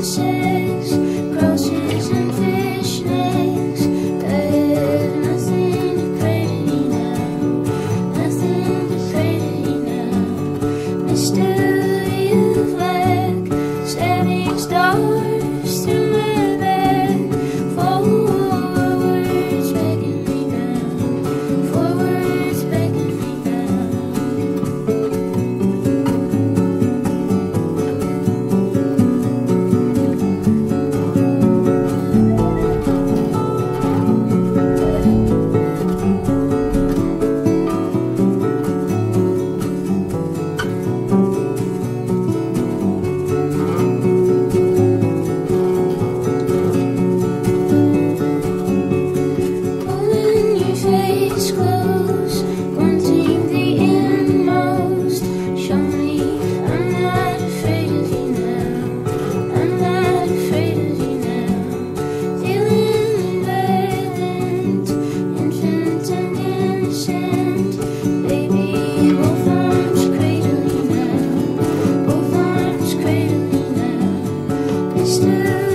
kisses still